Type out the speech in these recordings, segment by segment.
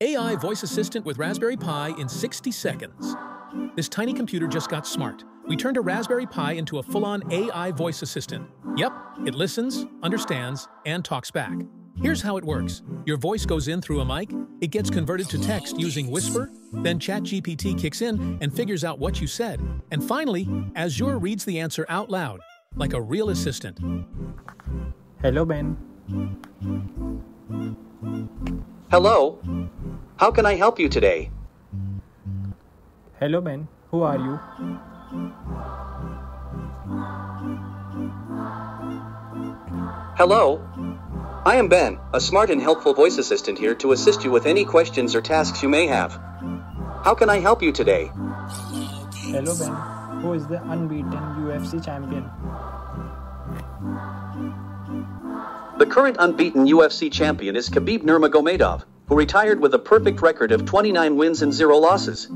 AI voice assistant with Raspberry Pi in 60 seconds. This tiny computer just got smart. We turned a Raspberry Pi into a full-on AI voice assistant. Yep, it listens, understands, and talks back. Here's how it works. Your voice goes in through a mic, it gets converted to text using Whisper, then ChatGPT kicks in and figures out what you said. And finally, Azure reads the answer out loud, like a real assistant. Hello, Ben. Hello. How can I help you today? Hello, Ben. Who are you? Hello. I am Ben, a smart and helpful voice assistant here to assist you with any questions or tasks you may have. How can I help you today? Hello, Ben. Who is the unbeaten UFC champion? The current unbeaten UFC champion is Khabib Nurmagomedov, who retired with a perfect record of 29 wins and 0 losses.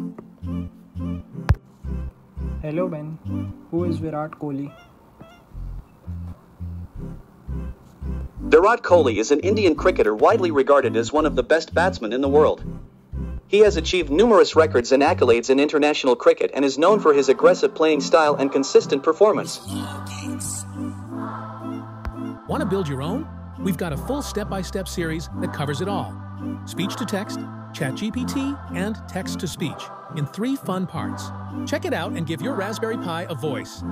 Hello, Ben. Who is Virat Kohli? Virat Kohli is an Indian cricketer widely regarded as one of the best batsmen in the world. He has achieved numerous records and accolades in international cricket and is known for his aggressive playing style and consistent performance. Want to build your own? We've got a full step-by-step series that covers it all. Speech to text, ChatGPT, and text to speech in three fun parts. Check it out and give your Raspberry Pi a voice.